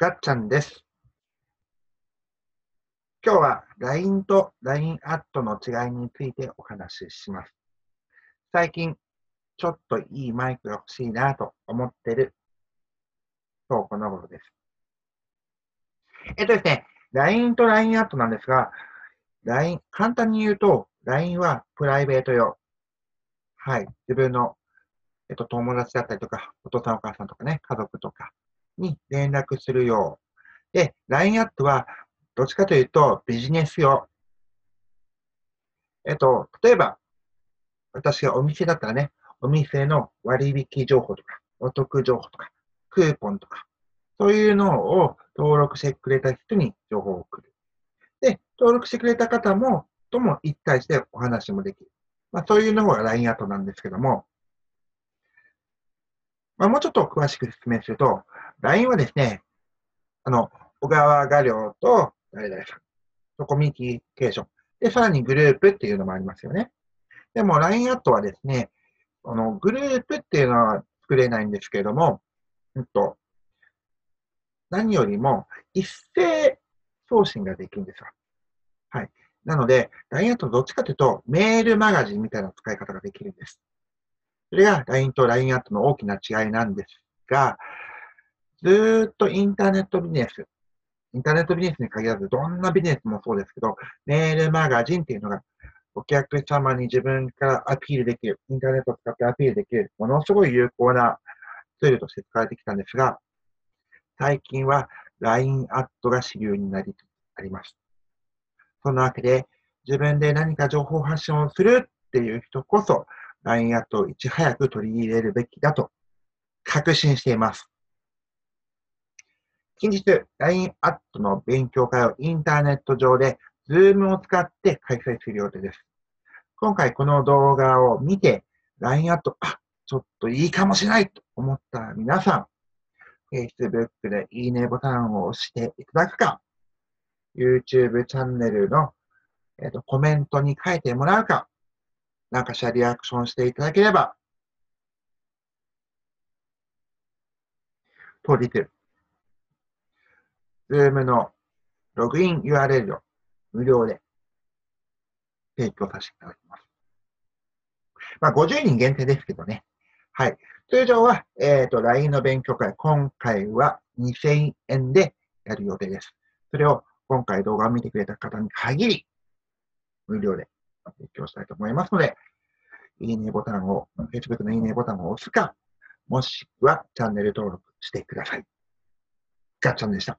ガッチャンです。今日は LINE と LINE アットの違いについてお話しします。最近、ちょっといいマイクが欲しいなと思ってる、そうこの頃です。えっとですね、LINE と LINE アットなんですが、LINE、簡単に言うと、LINE はプライベート用。はい。自分の、えっと、友達だったりとか、お父さんお母さんとかね、家族とかに連絡するよう。で、LINE アットは、どっちかというとビジネス用。えっと、例えば、私がお店だったらね、お店の割引情報とか、お得情報とか、クーポンとか、そういうのを登録してくれた人に情報を送る。で、登録してくれた方も、とも一対してお話もできる。まあ、そういうのが LINE アットなんですけども、まあ、もうちょっと詳しく説明すると、LINE はですね、あの、小川画量と誰々さんとコミュニケーション。で、さらにグループっていうのもありますよね。でも LINE アットはですね、あの、グループっていうのは作れないんですけれども、うんと、何よりも一斉送信ができるんですよ。はい。なので、LINE アットどっちかというと、メールマガジンみたいな使い方ができるんです。それが LINE と LINE アットの大きな違いなんですが、ずっとインターネットビジネス、インターネットビジネスに限らず、どんなビジネスもそうですけど、メールマガジンっていうのが、お客様に自分からアピールできる、インターネットを使ってアピールできる、ものすごい有効なツールとして使われてきたんですが、最近は LINE アットが主流になりあります。そんなわけで、自分で何か情報発信をするっていう人こそ、LINE アットをいち早く取り入れるべきだと確信しています。近日、LINE アットの勉強会をインターネット上で Zoom を使って開催する予定です。今回この動画を見て LINE アット、あ、ちょっといいかもしれないと思った皆さん、Facebook でいいねボタンを押していただくか、YouTube チャンネルの、えーと、コメントに書いてもらうか、なんかしらリアクションしていただければ、当日、Zoom のログイン URL を無料で提供させていただきます。まあ、50人限定ですけどね。はい。通常は、えっ、ー、と、LINE の勉強会、今回は2000円でやる予定です。それを今回動画を見てくれた方に限り、無料で提供したいと思いますので、いいねボタンを、Facebook のいいねボタンを押すか、もしくはチャンネル登録してください。ガッチャンでした。